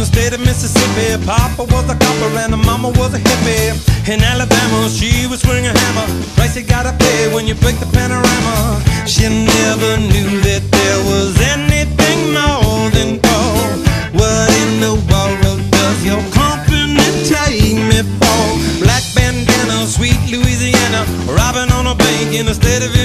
The state of Mississippi. Papa was a copper and mama was a hippie. In Alabama, she was swinging a hammer. Price you gotta pay when you break the panorama. She never knew that there was anything more than gold. What in the world does your company take me for? Black bandana, sweet Louisiana, robbing on a bank in the state of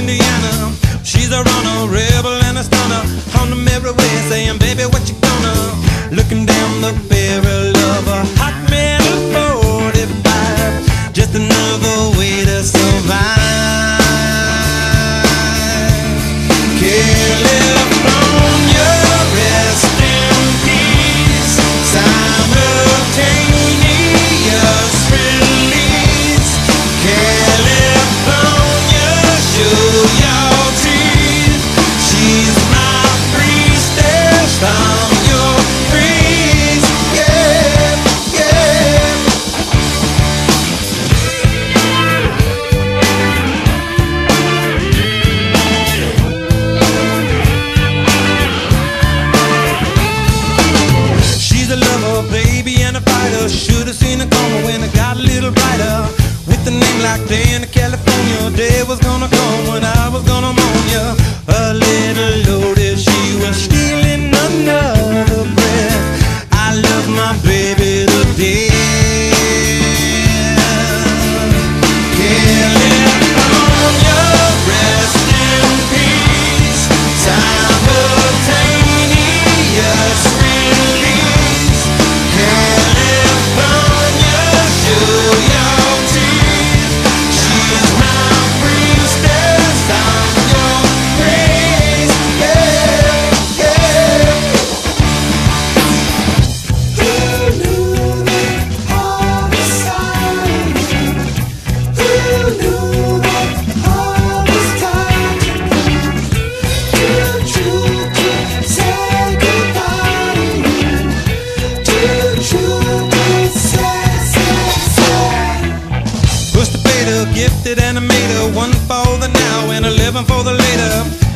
one for the now and a living for the later.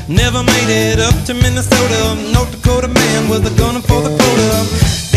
Never made it up to Minnesota, North Dakota man with a gun for the quota.